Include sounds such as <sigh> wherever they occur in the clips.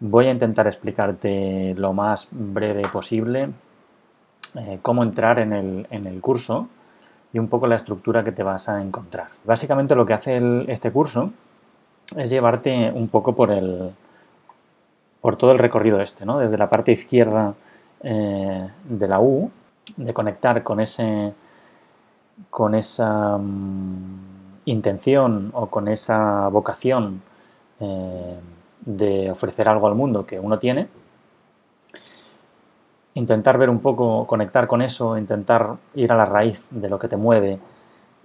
voy a intentar explicarte lo más breve posible eh, cómo entrar en el, curso y un poco la estructura que te vas a encontrar. Básicamente lo que hace este curso es llevarte un poco por, el, por todo el recorrido este, ¿no? desde la parte izquierda eh, de la U, de conectar con, ese, con esa mm, intención o con esa vocación eh, de ofrecer algo al mundo que uno tiene, intentar ver un poco, conectar con eso, intentar ir a la raíz de lo que te mueve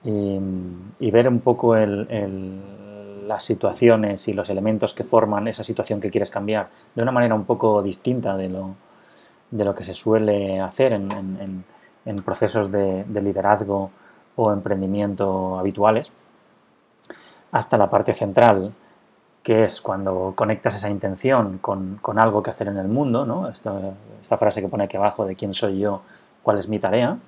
y, ver un poco las situaciones y los elementos que forman esa situación que quieres cambiar de una manera un poco distinta de lo, de lo que se suele hacer en, procesos de liderazgo o emprendimiento habituales, hasta la parte central, que es cuando conectas esa intención con, algo que hacer en el mundo, ¿no? Esta, frase que pone aquí abajo de quién soy yo, cuál es mi tarea.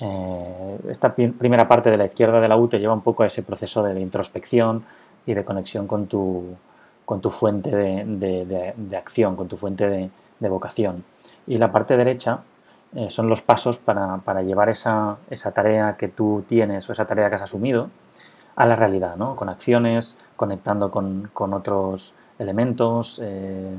Eh, esta primera parte de la izquierda de la U te lleva un poco a ese proceso de, introspección y de conexión con tu, con tu fuente de, acción, con tu fuente de, vocación. Y la parte derecha eh, son los pasos para, llevar esa, esa, tarea que tú tienes o esa tarea que has asumido a la realidad, ¿no? con acciones, conectando con, otros elementos, eh,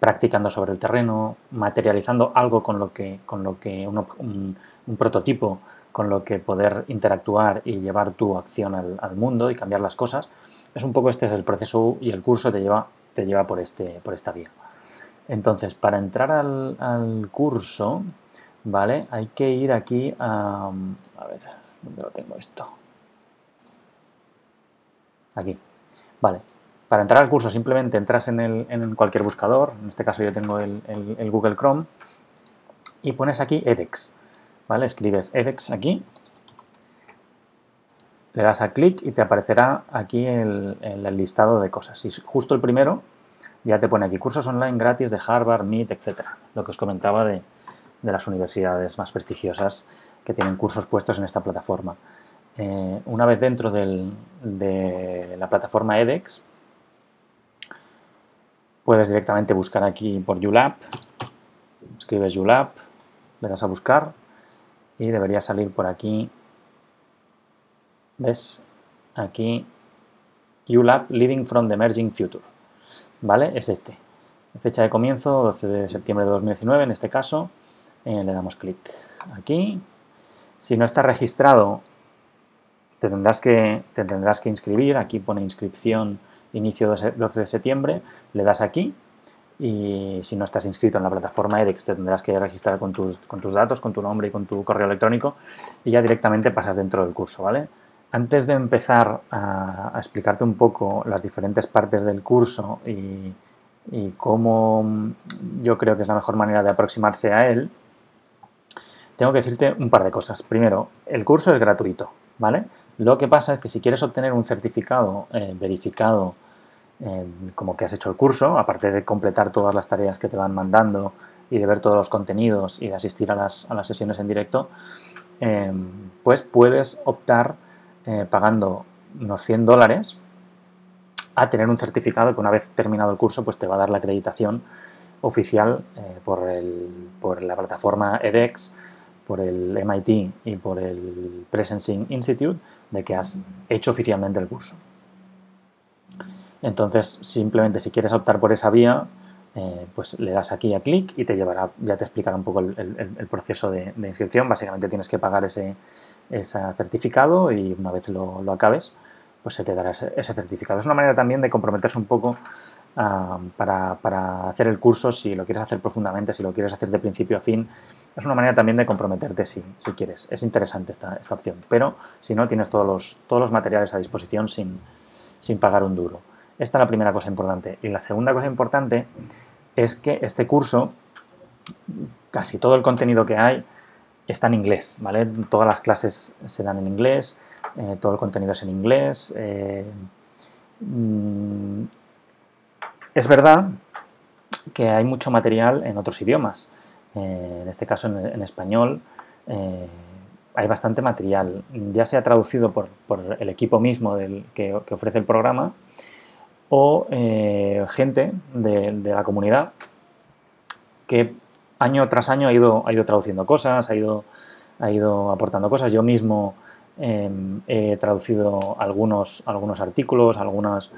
practicando sobre el terreno, materializando algo con lo que, con lo que un, prototipo con lo que poder interactuar y llevar tu acción al, mundo y cambiar las cosas. Es un poco este es el proceso y el curso te lleva, te lleva por, este, por esta vía. Entonces, para entrar al, al curso, ¿vale? Hay que ir aquí a... A ver, ¿dónde lo tengo esto? Aquí. Vale. Para entrar al curso simplemente entras en, el, en cualquier buscador, en este caso yo tengo el, Google Chrome, y pones aquí edX. ¿Vale? Escribes edX aquí, le das a clic y te aparecerá aquí el, listado de cosas. Y justo el primero ya te pone aquí cursos online gratis de Harvard, MIT, etc. Lo que os comentaba de, de las universidades más prestigiosas que tienen cursos puestos en esta plataforma. Eh, una vez dentro de la plataforma edX, puedes directamente buscar aquí por YouLab, escribes YouLab, le das a buscar y debería salir por aquí, ¿ves? Aquí, YouLab Leading from the Emerging Future, ¿vale? Es este. Fecha de comienzo, 12 de septiembre de 2019 en este caso, eh, le damos clic aquí. Si no está registrado te tendrás que, te tendrás que inscribir, aquí pone inscripción inicio 12 de septiembre, le das aquí y si no estás inscrito en la plataforma edX te tendrás que registrar con tus, con tus datos, con tu nombre y con tu correo electrónico y ya directamente pasas dentro del curso, ¿vale? Antes de empezar a, explicarte un poco las diferentes partes del curso y, y cómo yo creo que es la mejor manera de aproximarse a él, tengo que decirte un par de cosas. Primero, el curso es gratuito, ¿vale? Lo que pasa es que si quieres obtener un certificado eh, verificado eh, como que has hecho el curso, aparte de completar todas las tareas que te van mandando y de ver todos los contenidos y de asistir a las, sesiones en directo, eh, pues puedes optar pagando unos 100 dólares a tener un certificado que una vez terminado el curso pues te va a dar la acreditación oficial por, por la plataforma edX por el MIT y por el Presencing Institute de que has hecho oficialmente el curso. Entonces, simplemente si quieres optar por esa vía, eh, pues le das aquí a clic y te llevará, ya te explicará un poco el, proceso de, inscripción. Básicamente tienes que pagar ese, certificado y una vez lo, acabes, pues se te dará ese, certificado. Es una manera también de comprometerse un poco para, para, hacer el curso, si lo quieres hacer profundamente, si lo quieres hacer de principio a fin, es una manera también de comprometerte si, si quieres. Es interesante esta, esta, opción. Pero si no, tienes todos los, todos los materiales a disposición sin, sin pagar un duro. Esta es la primera cosa importante. Y la segunda cosa importante es que este curso, casi todo el contenido que hay, está en inglés, ¿vale? Todas las clases se dan en inglés, eh, todo el contenido es en inglés. Eh, mm, es verdad que hay mucho material en otros idiomas. Eh, en este caso en, español, eh, hay bastante material, ya sea traducido por, el equipo mismo del, que, ofrece el programa o eh, gente de, la comunidad que año tras año ha ido, ha ido traduciendo cosas, ha ido, ha ido aportando cosas. Yo mismo he traducido algunos, algunos artículos, algunas,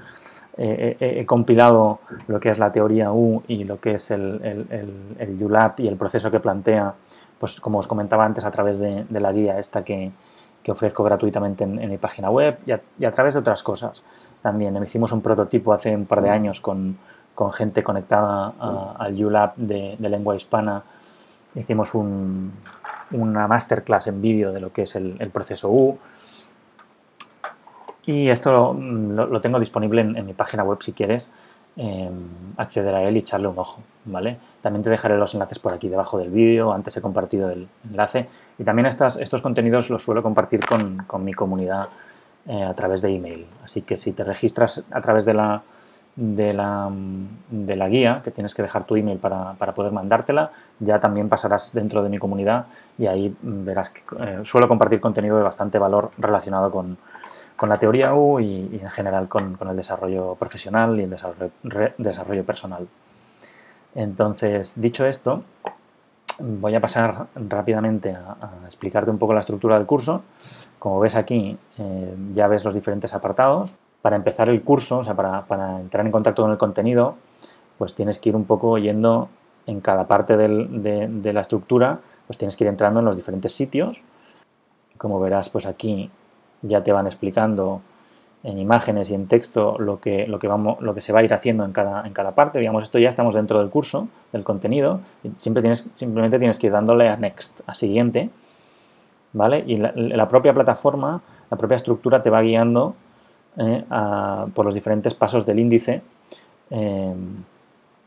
he compilado lo que es la teoría U y lo que es el, el, el, ULAP y el proceso que plantea, pues como os comentaba antes, a través de, la guía esta que, que ofrezco gratuitamente en, mi página web y a, través de otras cosas. También hicimos un prototipo hace un par de años con, con gente conectada al ULAB de, de, lengua hispana. Hicimos un, una masterclass en vídeo de lo que es el, proceso U. Y esto lo, tengo disponible en, mi página web si quieres em, acceder a él y echarle un ojo, ¿vale? También te dejaré los enlaces por aquí debajo del vídeo, antes he compartido el enlace. Y también estas, estos contenidos los suelo compartir con, con mi comunidad eh, a través de email. Así que si te registras a través de la, de la, de la guía, que tienes que dejar tu email para, para, poder mandártela, ya también pasarás dentro de mi comunidad y ahí verás que eh, suelo compartir contenido de bastante valor relacionado con, con la teoría U y, en general con, con, el desarrollo profesional y el desarrollo, desarrollo personal. Entonces, dicho esto, voy a pasar rápidamente a, explicarte un poco la estructura del curso. Como ves aquí, eh, ya ves los diferentes apartados. Para empezar el curso, o sea, para, entrar en contacto con el contenido, pues tienes que ir un poco yendo en cada parte de, la estructura, pues tienes que ir entrando en los diferentes sitios. Como verás, pues aquí ya te van explicando en imágenes y en texto lo que, lo que, vamos, lo que se va a ir haciendo en cada, en cada parte. Digamos, esto ya estamos dentro del curso, del contenido, y siempre tienes, simplemente tienes que ir dándole a Next, a Siguiente, ¿vale? Y la, propia plataforma, la propia estructura te va guiando eh, por los diferentes pasos del índice eh,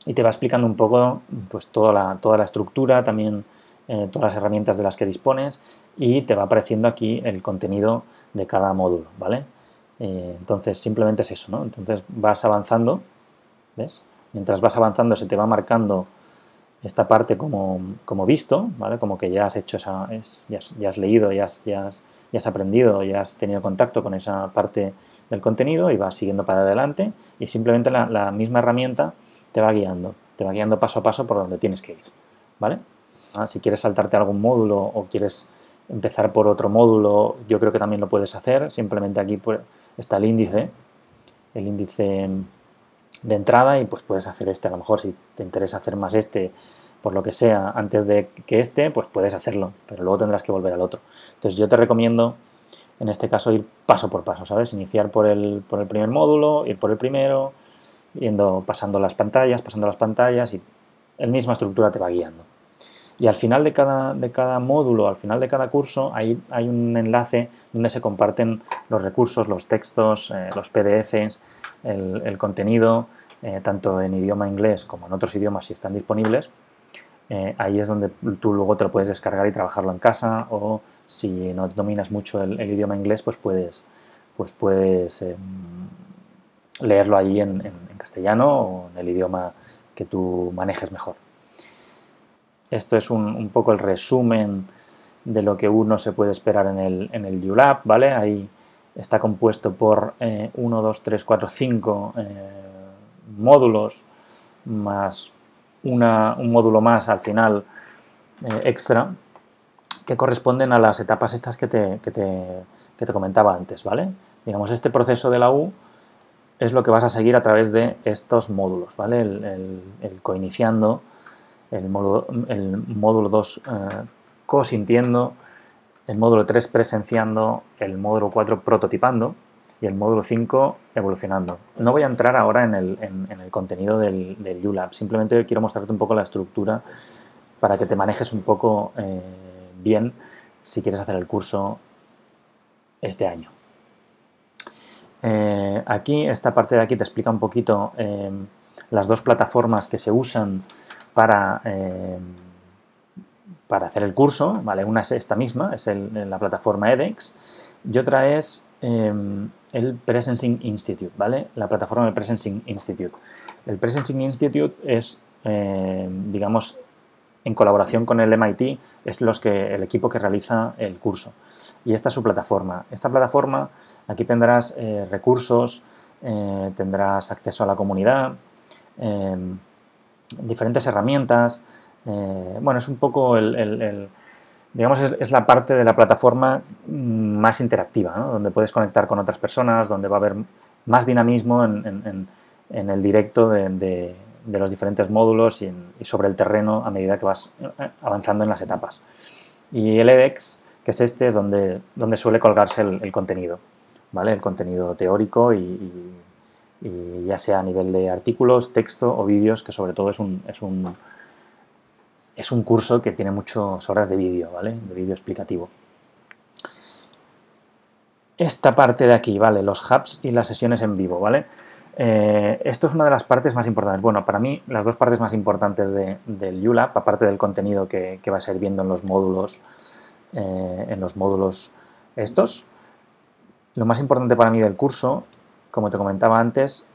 y te va explicando un poco pues, toda, la, toda la estructura, también eh, todas las herramientas de las que dispones y te va apareciendo aquí el contenido de cada módulo, ¿vale? Entonces, simplemente es eso, ¿no? Entonces vas avanzando, ¿ves? Mientras vas avanzando se te va marcando esta parte como, visto, ¿vale? Como que ya has hecho esa, ya, has, leído, ya has, ya, has, aprendido, ya has tenido contacto con esa parte del contenido y vas siguiendo para adelante y simplemente la, misma herramienta te va guiando, te va guiando paso a paso por donde tienes que ir, ¿vale? Ah, si quieres saltarte algún módulo o quieres empezar por otro módulo, yo creo que también lo puedes hacer, simplemente aquí pues, está el índice, el índice de entrada y pues puedes hacer este, a lo mejor si te interesa hacer más este por lo que sea antes de que este, pues puedes hacerlo, pero luego tendrás que volver al otro. Entonces yo te recomiendo en este caso ir paso por paso, ¿sabes? Iniciar por el, por el primer módulo, ir por el primero, yendo, pasando las pantallas, pasando las pantallas y la misma estructura te va guiando. Y al final de cada, de cada módulo, al final de cada curso, hay, hay un enlace donde se comparten los recursos, los textos, eh, los PDFs, el, contenido, eh, tanto en idioma inglés como en otros idiomas si están disponibles. Eh, ahí es donde tú luego te lo puedes descargar y trabajarlo en casa o si no dominas mucho el, idioma inglés, pues puedes, pues puedes em, leerlo en, en castellano o en el idioma que tú manejes mejor. Esto es un, poco el resumen de lo que uno se puede esperar en el, en el ULAB, ¿vale? Ahí está compuesto por 1, 2, 3, 4, 5 módulos más un módulo más al final eh, extra que corresponden a las etapas estas que te, que te, comentaba antes, ¿vale? Digamos, este proceso de la U es lo que vas a seguir a través de estos módulos, ¿vale? El coiniciando, el módulo, el módulo 2 eh, cosintiendo, el módulo 3 presenciando, el módulo 4 prototipando y el módulo 5 evolucionando. No voy a entrar ahora en el, en, el contenido del, del, ULAB, simplemente quiero mostrarte un poco la estructura para que te manejes un poco eh, bien si quieres hacer el curso este año. Eh, aquí, esta parte de aquí te explica un poquito las dos plataformas que se usan para, eh, para hacer el curso, ¿vale? Una es esta misma, es la plataforma edX, y otra es el Presencing Institute, ¿vale? La plataforma del Presencing Institute. El Presencing Institute es, digamos, en colaboración con el MIT, es los que, el equipo que realiza el curso. Y esta es su plataforma. Esta plataforma, aquí tendrás eh, recursos eh, tendrás acceso a la comunidad, em, diferentes herramientas. Eh, bueno, es un poco el, digamos, es, la parte de la plataforma más interactiva, donde puedes conectar con otras personas, donde va a haber más dinamismo en, el directo de, los diferentes módulos y, sobre el terreno a medida que vas eh, avanzando en las etapas. Y el edX, que es este, es donde, donde suele colgarse el, contenido, ¿vale? El contenido teórico y, ya sea a nivel de artículos, texto o vídeos, que sobre todo es un, es un, es un curso que tiene muchas horas de vídeo, ¿vale? De vídeo explicativo. Esta parte de aquí, ¿vale? Los hubs y las sesiones en vivo, ¿vale? Eh, esto es una de las partes más importantes. Bueno, para mí las dos partes más importantes del ULAP, aparte del contenido que, que vas a ir viendo en los módulos, eh, en los módulos estos, lo más importante para mí del curso, como te comentaba antes,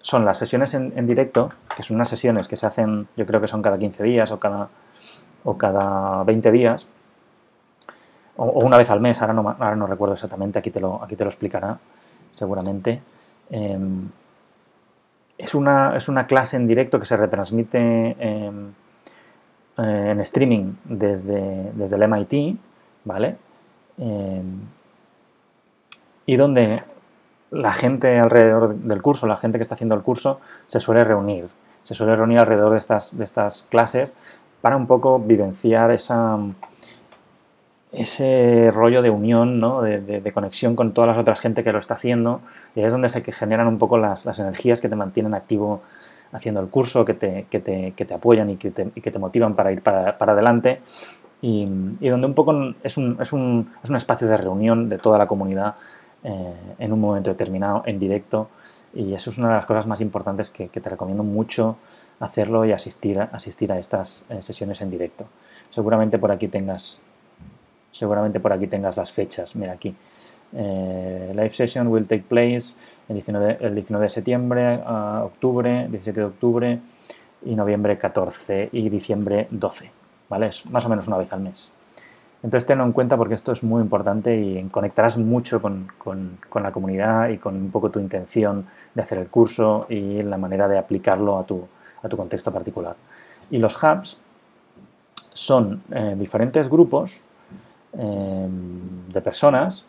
son las sesiones en, directo, que son unas sesiones que se hacen, yo creo que son cada 15 días o cada, o cada 20 días, o, una vez al mes, ahora no, ahora no recuerdo exactamente, aquí te lo, aquí te lo explicará seguramente. Em, es, una, es una clase en directo que se retransmite em, eh, en streaming desde, desde el MIT, ¿vale? Em, y donde la gente alrededor del curso, la gente que está haciendo el curso, se suele reunir. Se suele reunir alrededor de estas, de estas clases para un poco vivenciar esa, ese rollo de unión, ¿no? de, conexión con todas las otras gente que lo está haciendo. Y es donde se generan un poco las, energías que te mantienen activo haciendo el curso, que te, que te, que te apoyan y que te, y que te, motivan para ir para, para adelante. Y, y, donde un poco es un, es, un, es un espacio de reunión de toda la comunidad eh, en un momento determinado, en directo, y eso es una de las cosas más importantes que, te recomiendo mucho hacerlo y asistir, asistir a estas eh, sesiones en directo. Seguramente por aquí tengas seguramente por aquí tengas las fechas, mira aquí. Eh, live session will take place el 19, el 19 de septiembre, a octubre, 17 de octubre y noviembre 14 y diciembre 12, ¿vale? Es más o menos una vez al mes. Entonces tenlo en cuenta porque esto es muy importante y conectarás mucho con, la comunidad y con un poco tu intención de hacer el curso y la manera de aplicarlo a tu, contexto particular. Y los hubs son eh, diferentes grupos eh, de personas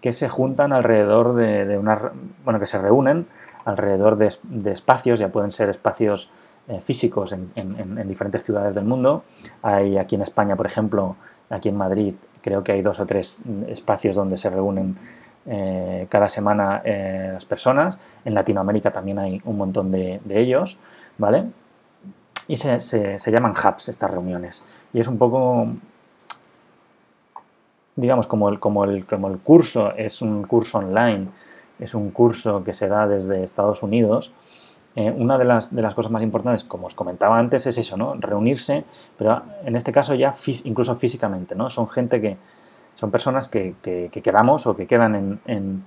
que se juntan alrededor de, una, bueno, que se reúnen alrededor de, espacios, ya pueden ser espacios eh, físicos en, en, diferentes ciudades del mundo. Hay aquí en España, por ejemplo, Aquí en Madrid creo que hay dos o tres espacios donde se reúnen eh, cada semana eh, las personas. En Latinoamérica también hay un montón de, ellos, ¿vale? Y se, se, llaman hubs estas reuniones. Y es un poco, digamos, como el, como, el, como el curso es un curso online, es un curso que se da desde Estados Unidos, eh, una de las, de las, cosas más importantes, como os comentaba antes, es eso, ¿no? Reunirse, pero en este caso ya incluso físicamente, ¿no? Son gente que, son personas que, quedamos o que quedan en,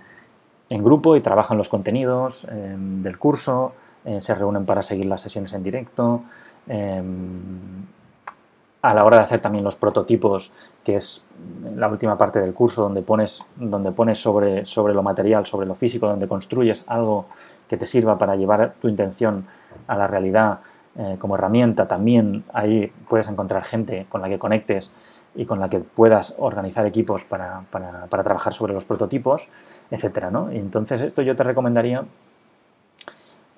grupo y trabajan los contenidos em, del curso, eh, se reúnen para seguir las sesiones en directo, em, a la hora de hacer también los prototipos, que es la última parte del curso donde pones, donde pones sobre, sobre lo material, sobre lo físico, donde construyes algo que te sirva para llevar tu intención a la realidad eh, como herramienta, también ahí puedes encontrar gente con la que conectes y con la que puedas organizar equipos para, trabajar sobre los prototipos, etcétera, ¿no? Entonces esto yo te recomendaría,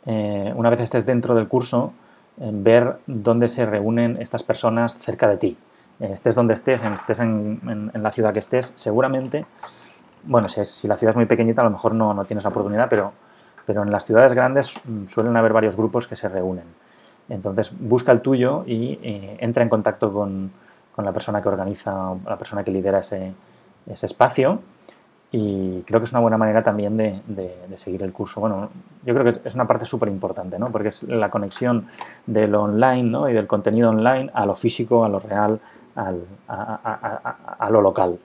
eh, una vez estés dentro del curso, ver dónde se reúnen estas personas cerca de ti. Eh, estés donde estés, estés en, la ciudad que estés, seguramente, bueno, si, la ciudad es muy pequeñita a lo mejor no, no tienes la oportunidad, pero pero en las ciudades grandes mm, suelen haber varios grupos que se reúnen. Entonces busca el tuyo y eh, entra en contacto con, la persona que organiza, la persona que lidera ese, espacio y creo que es una buena manera también de, seguir el curso. Bueno, yo creo que es una parte súper importante, ¿no? porque es la conexión de lo online ¿no? y del contenido online a lo físico, a lo real, a lo local.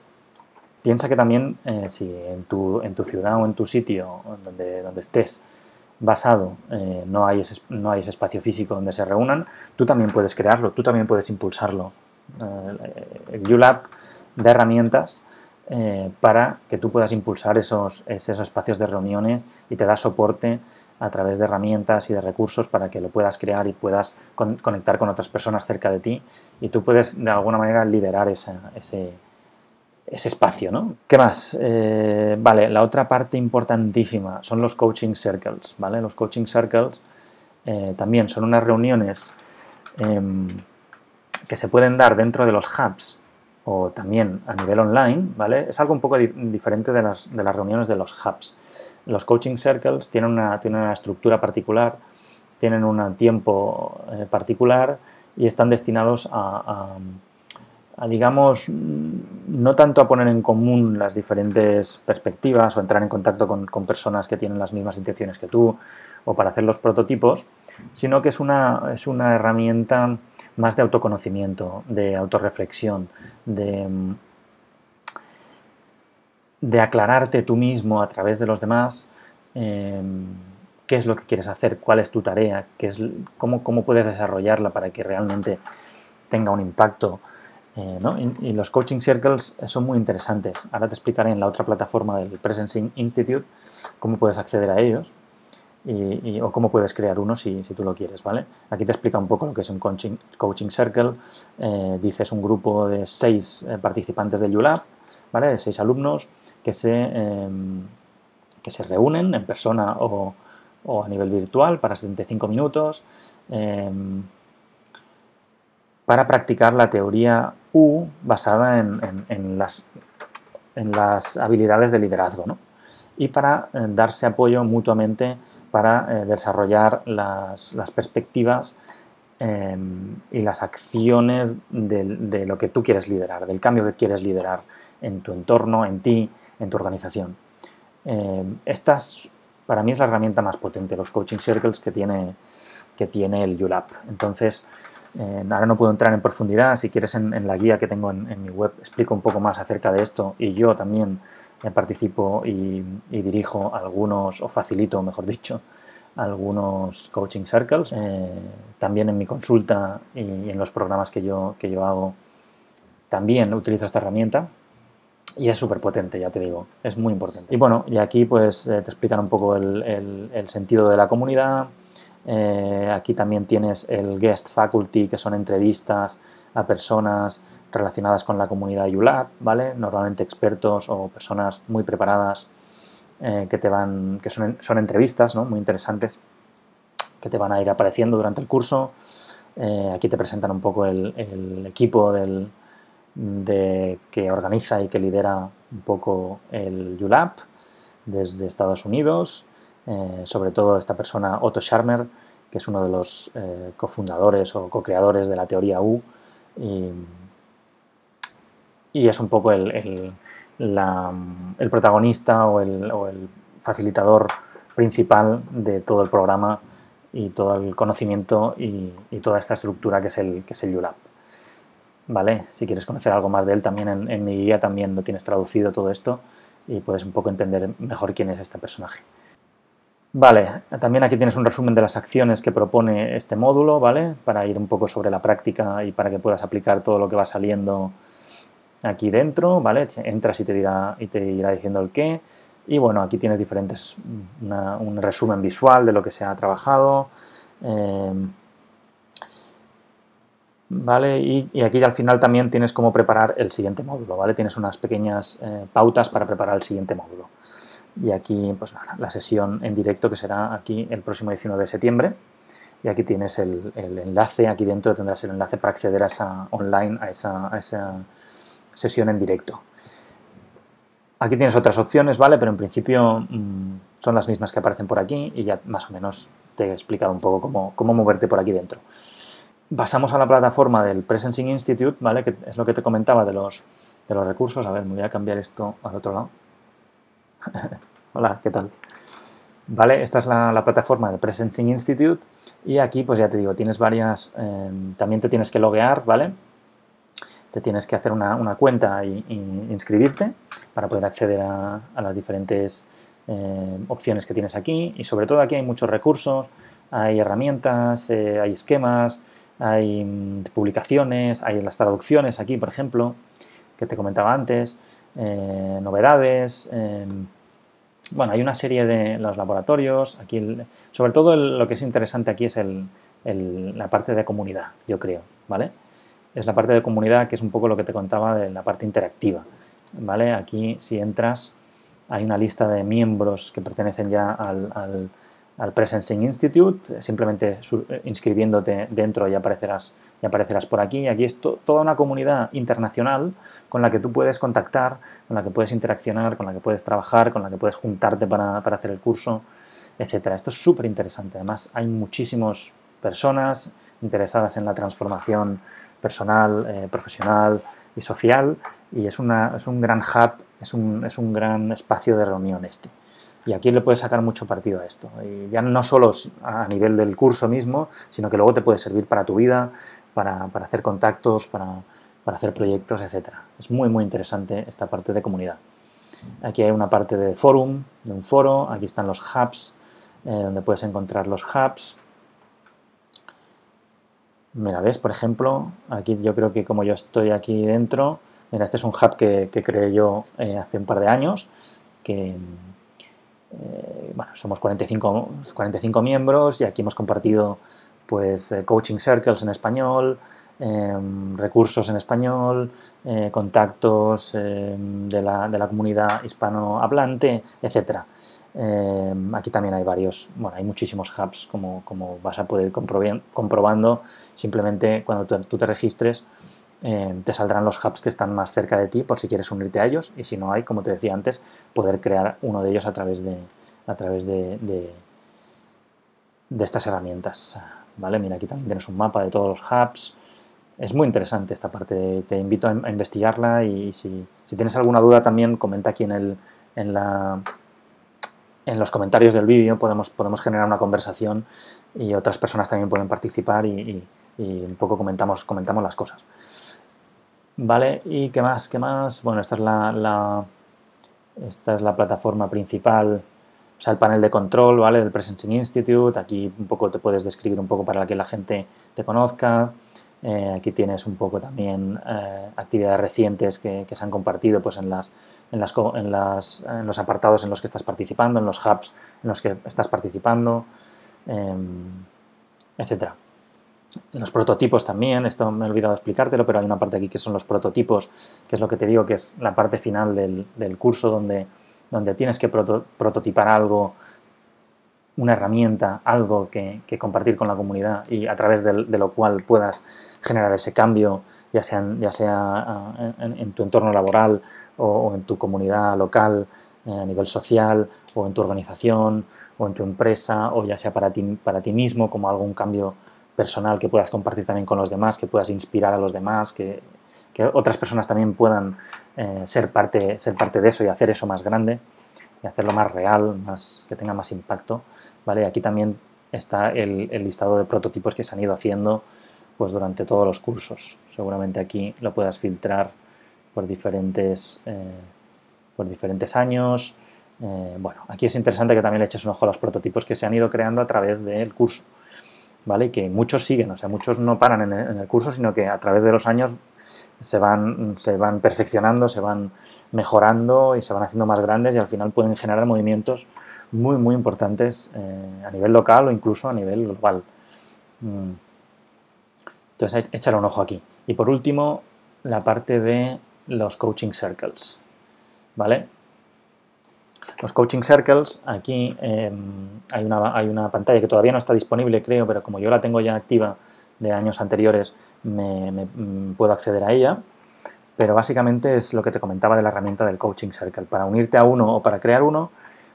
Piensa que también eh, si en tu, en tu, ciudad o en tu sitio donde, donde estés basado eh, no, hay ese, no hay ese espacio físico donde se reúnan, tú también puedes crearlo, tú también puedes impulsarlo. Eh, el ULAB da herramientas eh, para que tú puedas impulsar esos, esos espacios de reuniones y te da soporte a través de herramientas y de recursos para que lo puedas crear y puedas conectar con otras personas cerca de ti y tú puedes de alguna manera liderar ese, ese, espacio, ¿no? ¿Qué más? Eh, vale, la otra parte importantísima son los coaching circles, ¿vale? Los coaching circles eh, también son unas reuniones em, que se pueden dar dentro de los hubs o también a nivel online, ¿vale? Es algo un poco diferente de las, de las reuniones de los hubs los coaching circles tienen una, tienen una estructura particular, tienen un tiempo eh, particular y están destinados a, digamos, no tanto a poner en común las diferentes perspectivas o entrar en contacto con, personas que tienen las mismas intenciones que tú o para hacer los prototipos, sino que es una, es una herramienta más de autoconocimiento, de autorreflexión, de de aclararte tú mismo a través de los demás em, qué es lo que quieres hacer, cuál es tu tarea, qué es, cómo, cómo puedes desarrollarla para que realmente tenga un impacto. Eh, y, los coaching circles son muy interesantes. Ahora te explicaré en la otra plataforma del Presencing Institute cómo puedes acceder a ellos o cómo puedes crear uno si, tú lo quieres. ¿vale? Aquí te explica un poco lo que es un coaching, coaching circle. Eh, dices un grupo de seis eh, participantes del ULAB, ¿vale? de seis alumnos que se, em, que se reúnen en persona o, a nivel virtual para 75 minutos em, para practicar la teoría U basada en, las, en las, habilidades de liderazgo y para eh, darse apoyo mutuamente para eh, desarrollar las, perspectivas em, y las acciones de, lo que tú quieres liderar, del cambio que quieres liderar en tu entorno, en ti, en tu organización. Eh, esta para mí es la herramienta más potente, los coaching circles que tiene, que tiene el ULAP. Entonces, eh, ahora no puedo entrar en profundidad, si quieres en, la guía que tengo en, mi web explico un poco más acerca de esto y yo también participo y, dirijo algunos, o facilito, mejor dicho, algunos coaching circles. también en mi consulta y en los programas que yo, que hago, también utilizo esta herramienta y es súper potente, ya te digo, es muy importante. Y bueno, y aquí pues eh, te explican un poco el, sentido de la comunidad. Eh, aquí también tienes el guest faculty, que son entrevistas a personas relacionadas con la comunidad ULAB, ¿vale? Normalmente expertos o personas muy preparadas eh, que te van, que son, entrevistas, ¿no? Muy interesantes, que te van a ir apareciendo durante el curso. aquí te presentan un poco el equipo del, de, que organiza y que lidera un poco el ULAP desde Estados Unidos, eh, sobre todo esta persona Otto Scharmer, que es uno de los eh, cofundadores o co-creadores de la teoría U, y, es un poco el, el, protagonista o, el, facilitador principal de todo el programa y todo el conocimiento y, y toda esta estructura que es el, que es el. ¿vale? Si quieres conocer algo más de él, también en, mi guía también lo tienes traducido todo esto y puedes un poco entender mejor quién es este personaje. Vale, también aquí tienes un resumen de las acciones que propone este módulo, ¿vale? Para ir un poco sobre la práctica y para que puedas aplicar todo lo que va saliendo aquí dentro, ¿vale? Entras y te dirá, y te irá diciendo el qué. Y bueno, aquí tienes diferentes, un resumen visual de lo que se ha trabajado. Eh, ¿vale? Y, aquí al final también tienes cómo preparar el siguiente módulo, ¿vale? Tienes unas pequeñas eh, pautas para preparar el siguiente módulo. Y aquí, pues nada, la sesión en directo que será aquí el próximo 19 de septiembre. Y aquí tienes el, enlace, aquí dentro tendrás el enlace para acceder a esa online, a esa, esa sesión en directo. Aquí tienes otras opciones, ¿vale? Pero en principio mm, son las mismas que aparecen por aquí y ya más o menos te he explicado un poco cómo, cómo moverte por aquí dentro pasamos a la plataforma del Presencing Institute, ¿vale? Que es lo que te comentaba de los, de los recursos. A ver, me voy a cambiar esto al otro lado. <laughs> Hola, ¿qué tal? Vale, esta es la, plataforma del Presencing Institute y aquí, pues ya te digo, tienes varias... Em, también te tienes que loguear, ¿vale? Te tienes que hacer una, cuenta e inscribirte para poder acceder a, las diferentes em, opciones que tienes aquí y sobre todo aquí hay muchos recursos, hay herramientas, eh, hay esquemas, hay mm, publicaciones, hay las traducciones aquí, por ejemplo, que te comentaba antes. novedades. bueno, hay una serie de los laboratorios. Aquí, sobre todo lo que es interesante aquí es la parte de comunidad, yo creo, ¿vale? Es la parte de comunidad que es un poco lo que te contaba de la parte interactiva, ¿vale? Aquí si entras hay una lista de miembros que pertenecen ya al, al, Presencing Institute, simplemente eh, inscribiéndote dentro y aparecerás, y aparecerás por aquí. Aquí es toda una comunidad internacional con la que tú puedes contactar, con la que puedes interaccionar, con la que puedes trabajar, con la que puedes juntarte para, para hacer el curso, etc. Esto es súper interesante. Además, hay muchísimas personas interesadas en la transformación personal, eh, profesional y social y es, una, es un gran hub es un, es un gran espacio de reunión este. Y aquí le puedes sacar mucho partido a esto. Y ya no solo a nivel del curso mismo, sino que luego te puede servir para tu vida, para, para hacer contactos, para, para, hacer proyectos, etc. Es muy, muy interesante esta parte de comunidad. Aquí hay una parte de forum, de un foro. Aquí están los hubs, eh, donde puedes encontrar los hubs. Mira, ves, por ejemplo, aquí yo creo que como yo estoy aquí dentro, Mira, este es un hub que, creé yo eh, hace un par de años, que eh, bueno, somos 45, 45 miembros y aquí hemos compartido pues eh, coaching circles en español, em, recursos en español, contactos em, de la, de, la, comunidad hispanohablante, etc. Em, aquí también hay varios, bueno, hay muchísimos hubs como, como vas a poder ir comprobando simplemente cuando tú te registres eh, te saldrán los hubs que están más cerca de ti por si quieres unirte a ellos y si no hay, como te decía antes, poder crear uno de ellos a través de, a través de, de, estas herramientas. ¿vale? Mira, aquí también tienes un mapa de todos los hubs. Es muy interesante esta parte, te invito a, investigarla y si, si, tienes alguna duda también comenta aquí en, el, en, la, en los comentarios del vídeo, podemos, podemos generar una conversación y otras personas también pueden participar y, un poco comentamos, comentamos las cosas. ¿Vale? ¿Y qué más? ¿Qué más? Bueno, esta es la, esta es la plataforma principal, o sea, el panel de control, ¿vale? Del Presencing Institute. Aquí un poco te puedes describir un poco para que la gente te conozca. Eh, aquí tienes un poco también eh, actividades recientes que, se han compartido pues, en, las, en, las, en, las, en, los apartados en los que estás participando, en los hubs en los que estás participando, eh, etcétera. Los prototipos también, esto me he olvidado explicártelo, pero hay una parte aquí que son los prototipos, que es lo que te digo que es la parte final del, curso donde, donde tienes que prototipar algo, una herramienta, algo que, compartir con la comunidad y a través de, lo cual puedas generar ese cambio, ya sea, ya sea ah, en, tu entorno laboral o, en tu comunidad local, eh, a nivel social o en tu organización o en tu empresa o ya sea para ti, para ti mismo como algún cambio personal que puedas compartir también con los demás, que puedas inspirar a los demás, que, otras personas también puedan eh, ser, parte, ser parte de eso y hacer eso más grande y hacerlo más real, más, que tenga más impacto. ¿vale? Aquí también está el, listado de prototipos que se han ido haciendo pues, durante todos los cursos. Seguramente aquí lo puedas filtrar por diferentes, eh, por diferentes años. Eh, bueno, aquí es interesante que también le eches un ojo a los prototipos que se han ido creando a través del curso. ¿vale? que muchos siguen, o sea, muchos no paran en el, curso, sino que a través de los años se van, se van perfeccionando, se van mejorando y se van haciendo más grandes y al final pueden generar movimientos muy, muy importantes eh, a nivel local o incluso a nivel global. Mm. Entonces, échale un ojo aquí. Y por último, la parte de los coaching circles, ¿vale? Los coaching circles, aquí em, hay, una, hay, una, pantalla que todavía no está disponible, creo, pero como yo la tengo ya activa de años anteriores, me, mm, puedo acceder a ella. Pero básicamente es lo que te comentaba de la herramienta del coaching circle. Para unirte a uno o para crear uno,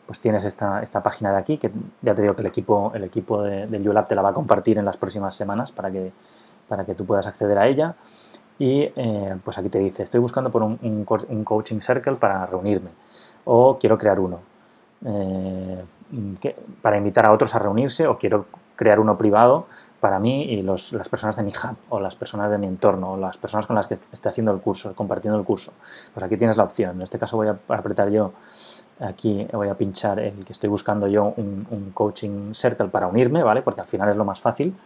pues tienes esta, esta página de aquí, que ya te digo que el equipo, el equipo de, del ULab te la va a compartir en las próximas semanas para que, para que tú puedas acceder a ella. Y eh, pues aquí te dice, estoy buscando por un, un coaching circle para reunirme o quiero crear uno eh, para invitar a otros a reunirse o quiero crear uno privado para mí y las personas de mi hub o las personas de mi entorno o las personas con las que esté haciendo el curso, compartiendo el curso. Pues aquí tienes la opción. En este caso voy a apretar yo, aquí voy a pinchar el que estoy buscando yo un, coaching circle para unirme, ¿vale? Porque al final es lo más fácil.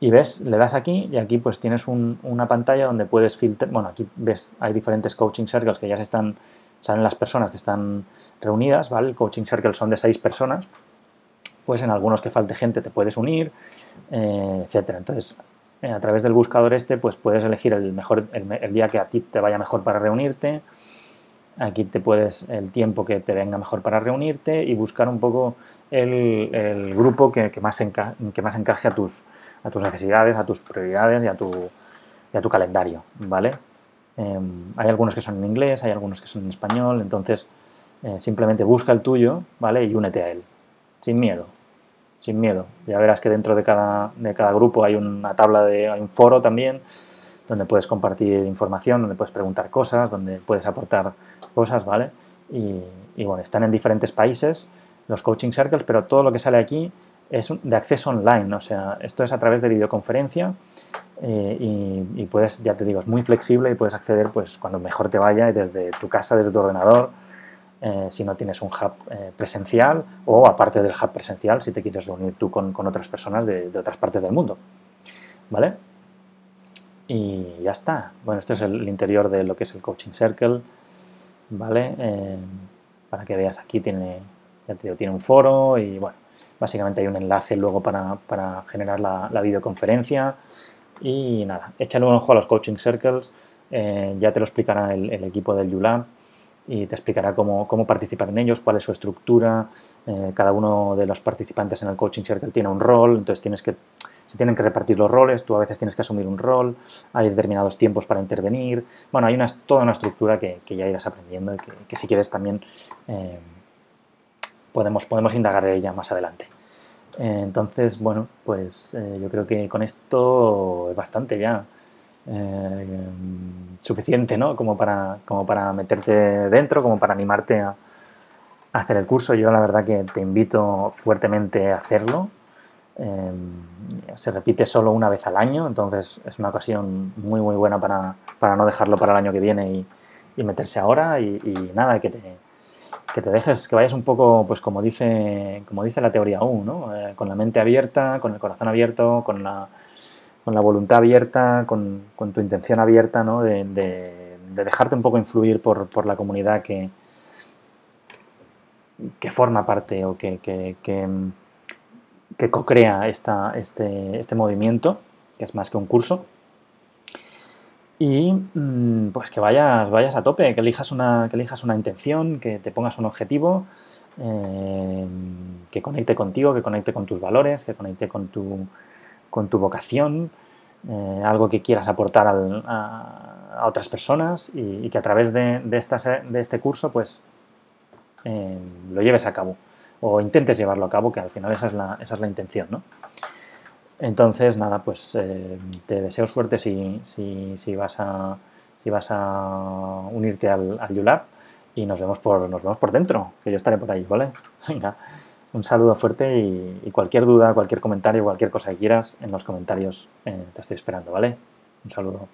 Y ves, le das aquí y aquí pues tienes una pantalla donde puedes filtrar, bueno, aquí ves, hay diferentes coaching circles que ya se están, salen las personas que están reunidas, ¿vale? El coaching circle son de seis personas, pues en algunos que falte gente te puedes unir, eh, etcétera. Entonces, eh, a través del buscador este, pues puedes elegir el, mejor, el, día que a ti te vaya mejor para reunirte, aquí te puedes, el tiempo que te venga mejor para reunirte y buscar un poco el, grupo que, más que más encaje a tus a tus necesidades, a tus prioridades y a tu, a tu calendario, ¿vale? Em, hay algunos que son en inglés, hay algunos que son en español, entonces eh, simplemente busca el tuyo, ¿vale? Y únete a él, sin miedo, sin miedo. Ya verás que dentro de cada, de cada grupo hay una tabla de, hay un foro también, donde puedes compartir información, donde puedes preguntar cosas, donde puedes aportar cosas, ¿vale? Y, y bueno, están en diferentes países los coaching circles, pero todo lo que sale aquí es de acceso online, o sea, esto es a través de videoconferencia eh, y, puedes, ya te digo, es muy flexible y puedes acceder pues cuando mejor te vaya desde tu casa, desde tu ordenador, eh, si no tienes un hub eh, presencial o aparte del hub presencial si te quieres reunir tú con, otras personas de, otras partes del mundo, ¿vale? Y ya está. Bueno, este es el interior de lo que es el Coaching Circle, ¿vale? para que veas aquí tiene, ya te digo, tiene un foro y bueno, Básicamente hay un enlace luego para, generar la, videoconferencia. Y nada, échale un ojo a los coaching circles. Eh, ya te lo explicará el, equipo del ULAB y te explicará cómo, participar en ellos, cuál es su estructura. Eh, cada uno de los participantes en el coaching circle tiene un rol, entonces tienes que, se tienen que repartir los roles, tú a veces tienes que asumir un rol, hay determinados tiempos para intervenir. Bueno, hay una, toda una estructura que, ya irás aprendiendo y que, si quieres también eh, podemos, podemos indagar en ella más adelante. Eh, entonces, bueno, pues eh, yo creo que con esto es bastante ya. Eh, suficiente, ¿no? Como para, como para meterte dentro, como para animarte a, hacer el curso. Yo la verdad que te invito fuertemente a hacerlo. se repite solo una vez al año, entonces es una ocasión muy muy buena para, no dejarlo para el año que viene y, meterse ahora y, y nada, que te, que te dejes, que vayas un poco, pues como dice, como dice la teoría U, ¿no? Eh, con la mente abierta, con el corazón abierto, con la, con la voluntad abierta, con, tu intención abierta, ¿no? De, dejarte un poco influir por, la comunidad que, que forma parte o que, que, que, co-crea esta, este, este movimiento, que es más que un curso y mm, pues que vayas, vayas a tope, que elijas, una, que elijas una intención, que te pongas un objetivo, eh, que conecte contigo, que conecte con tus valores, que conecte con tu, con tu vocación, eh, algo que quieras aportar a, otras personas y, que a través de, de, este curso pues eh, lo lleves a cabo o intentes llevarlo a cabo, que al final esa es la, esa es la intención, ¿no? Entonces, nada, pues eh, te deseo suerte si, si, vas a, si vas a unirte al, al ULAB y nos vemos, por, nos vemos por dentro, que yo estaré por ahí, ¿vale? <laughs> Venga, un saludo fuerte y, cualquier duda, cualquier comentario, cualquier cosa que quieras, en los comentarios eh, te estoy esperando, ¿vale? Un saludo.